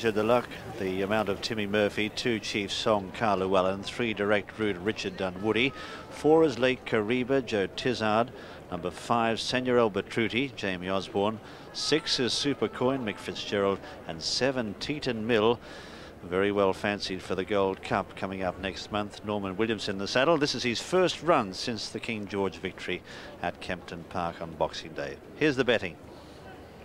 Challenger the amount of Timmy Murphy, two Chief Song, Carl Llewellyn, three Direct Route, Richard Dunwoody, four is Lake Kariba, Joe Tizzard, number five, Senor Betrutti, Jamie Osborne, six is Super Coin, Mick Fitzgerald, and seven, Teeton Mill, very well fancied for the Gold Cup coming up next month. Norman Williams in the saddle. This is his first run since the King George victory at Kempton Park on Boxing Day. Here's the betting.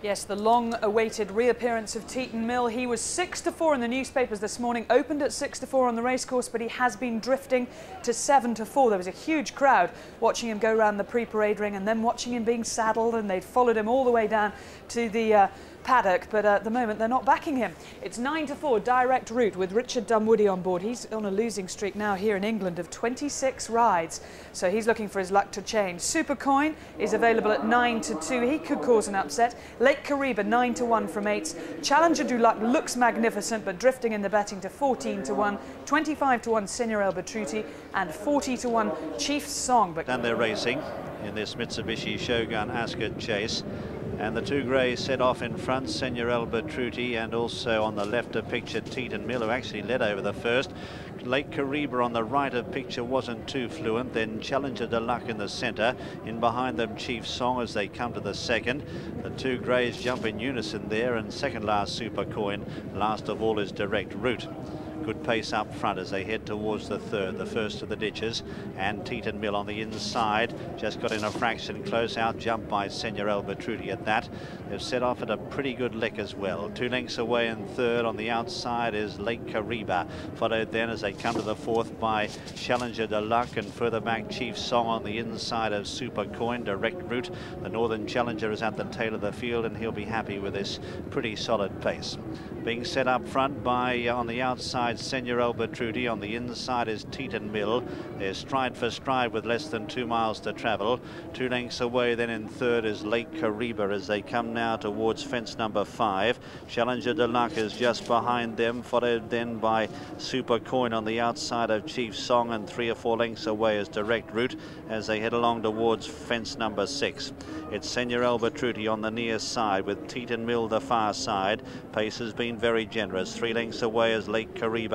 Yes, the long-awaited reappearance of Teeton Mill. He was 6 to 4 in the newspapers this morning, opened at 6 to 4 on the racecourse, but he has been drifting to 7 to 4. There was a huge crowd watching him go around the pre-parade ring and then watching him being saddled, and they'd followed him all the way down to the uh, paddock, but at the moment they're not backing him. It's 9 to 4 direct route with Richard Dunwoody on board. He's on a losing streak now here in England of 26 rides, so he's looking for his luck to change. Super Coin is available at 9 to 2. He could cause an upset. Lake Kariba 9 to 1 from 8. Challenger du Lac looks magnificent, but drifting in the betting to 14 to 1. 25 to 1 Senor El Betrutti and 40 to 1 Chief Song. But and they're racing in this Mitsubishi Shogun Ascot Chase. And the two greys set off in front, Senor Betrutti, and also on the left of picture, Teeton Mill, who actually led over the first. Lake Kariba on the right of picture wasn't too fluent. Then Challenger du Lac in the centre. In behind them, Chief Song as they come to the second. The two greys jump in unison there, and second last Super Coin. Last of all is Direct Route good pace up front as they head towards the third, the first of the ditches. And Teeton Mill on the inside, just got in a fraction close out, jump by Senor El at that. They've set off at a pretty good lick as well. Two lengths away in third on the outside is Lake Kariba, followed then as they come to the fourth by Challenger du Lac and further back Chief Song on the inside of Super Coin, direct route. The Northern Challenger is at the tail of the field and he'll be happy with this pretty solid pace. Being set up front by on the outside outside Senor El Betrutti. On the inside is Teeton Mill. They're stride for stride with less than two miles to travel. Two lengths away then in third is Lake Kariba as they come now towards fence number five. Challenger du Lac is just behind them, followed then by Super Coin on the outside of Chief Song and three or four lengths away is Direct Route as they head along towards fence number six. It's Senor El Betrutti on the near side with Teeton Mill the far side. Pace has been very generous. Three lengths away is Lake Kariba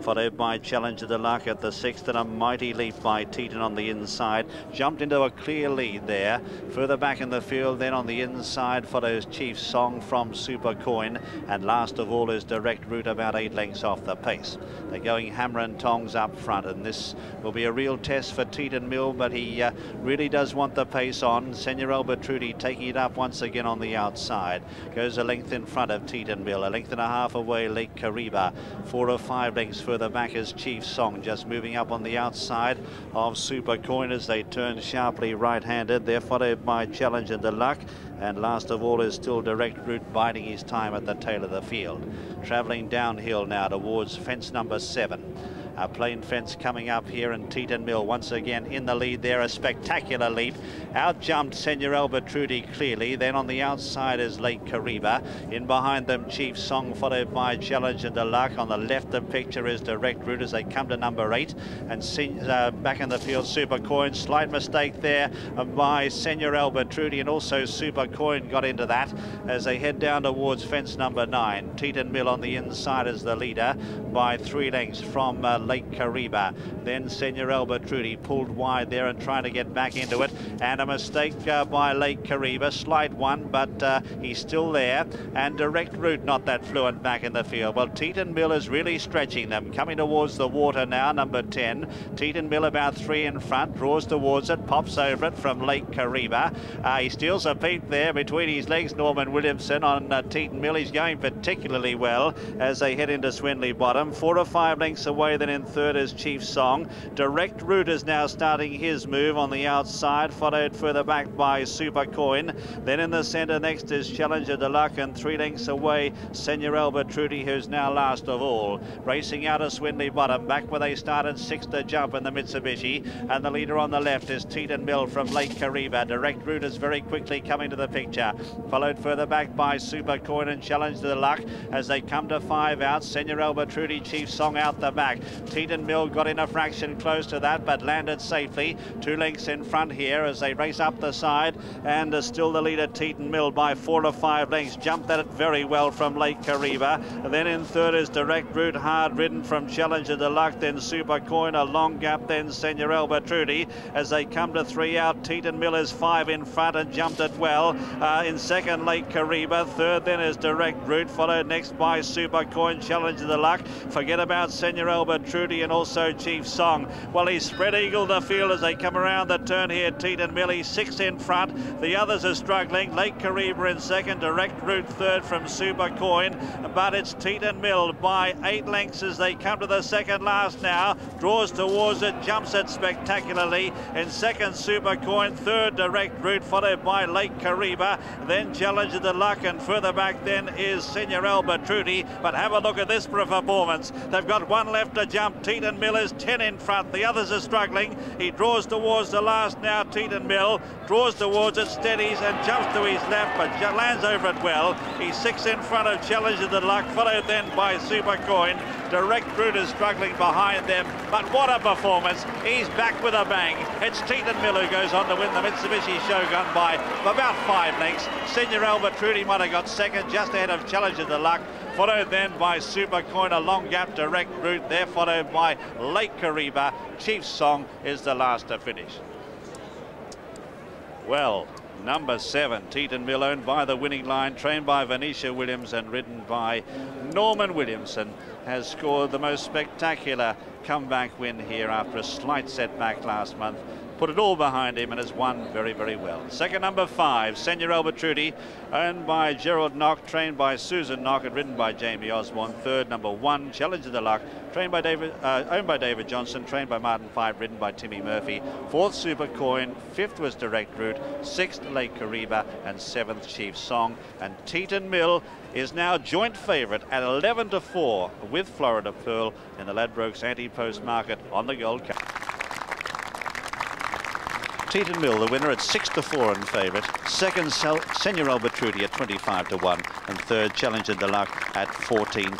followed by Challenger du Lac at the sixth, and a mighty leap by Teeton on the inside. Jumped into a clear lead there. Further back in the field, then on the inside follows Chief Song from Super Coin, and last of all is Direct Route about eight lengths off the pace. They're going hammer and tongs up front, and this will be a real test for Teeton Mill, but he uh, really does want the pace on. Senor El Betrutti taking it up once again on the outside. Goes a length in front of Teeton Mill, a length and a half away Lake Kariba. Four or five five lengths further back is Chief Song, just moving up on the outside of Super Coin as they turn sharply right-handed. They're followed by Challenger Luck, and last of all is still Direct Route biding his time at the tail of the field. Travelling downhill now towards fence number seven. A plain fence coming up here and Teeton Mill once again in the lead there. A spectacular leap. Out jumped Senor Betrutti clearly. Then on the outside is Lake Kariba. In behind them Chief Song followed by Challenger du Lac. On the left the picture is Direct Route as they come to number eight. And uh, back in the field Super Coin. Slight mistake there by Senor Betrutti and also Super Coin got into that as they head down towards fence number nine. Teeton Mill on the inside is the leader by three lengths from uh, Lake Kariba. Then Senor El Betrutti pulled wide there and trying to get back into it. And a mistake uh, by Lake Kariba. Slight one, but uh, he's still there. And direct route not that fluent back in the field. Well, Teeton Mill is really stretching them. Coming towards the water now, number 10. Teeton Mill about three in front. Draws towards it, pops over it from Lake Kariba. Uh, he steals a peep there between his legs, Norman Williamson on uh, Teeton Mill. He's going particularly well as they head into Swinley Bottom. Four or five lengths away than in third is Chief Song. Direct Route is now starting his move on the outside, followed further back by Super Coin. Then in the centre next is Challenger du Lac, and three lengths away, Senor El Betrutti, who's now last of all. Racing out of Swinley Bottom, back where they started, sixth to jump in the Mitsubishi. And the leader on the left is Teeton Mill from Lake Kariba. Direct Route is very quickly coming to the picture. Followed further back by Super Coin and Challenger du Lac as they come to five out. Senor El Betrutti, Chief Song out the back. Teeton Mill got in a fraction close to that, but landed safely. Two lengths in front here as they race up the side, and uh, still the leader, Teeton Mill, by four or five lengths. Jumped at it very well from Lake Kariba. Then in third is Direct Route, hard ridden from Challenger du Lac, then Super Coin, a long gap, then Senor El Betrutti. As they come to three out, Teeton Mill is five in front and jumped it well. Uh, in second, Lake Kariba. Third then is Direct Route, followed next by Super Coin, Challenger du Lac. Forget about Senor Elba Trudy and also Chief Song. Well, he's spread eagle the field as they come around the turn here. Teeton Mill, he's six in front. The others are struggling. Lake Kariba in second, Direct Route third from Super Coin. But it's Teeton Mill by eight lengths as they come to the second last now. Draws towards it, jumps it spectacularly. In second, Super Coin. Third, Direct Route, followed by Lake Kariba. Then Challenger Luck and further back then is Senor El Betrutti. But have a look at this performance. They've got one left to jump. Teeton Mill is 10 in front. The others are struggling. He draws towards the last now. Teeton Mill draws towards it, steadies and jumps to his left, but lands over it well. He's six in front of Challenger du Lac, followed then by Super Coin. Direct is struggling behind them, but what a performance. He's back with a bang. It's Teeton Mill who goes on to win the Mitsubishi Shogun by about five lengths. Senior El Betrutti might have got second, just ahead of Challenger du Lac followed then by Super Coin, a long gap direct route there, followed by Lake Kariba. Chief Song is the last to finish. Well, number seven, Teeton Mill, owned by the winning line, trained by Venetia Williams and ridden by Norman Williamson, has scored the most spectacular comeback win here after a slight setback last month put it all behind him and has won very, very well. Second number five, Senor Trudy, owned by Gerald Nock, trained by Susan Nock and ridden by Jamie Osborne. Third, number one, Challenger du Lac, trained by David, uh, owned by David Johnson, trained by Martin Pipe, ridden by Timmy Murphy. Fourth, Super Coin. Fifth was Direct Route. Sixth, Lake Kariba. And seventh, Chief Song. And Teeton Mill is now joint favourite at 11 to 4 with Florida Pearl in the Ladbrokes anti-post market on the Gold Cup. Teeton Mill, the winner at 6 to 4 in favourite. Second, Senor El Betrutti at 25 to 1. And third, Challenger du Lac at 14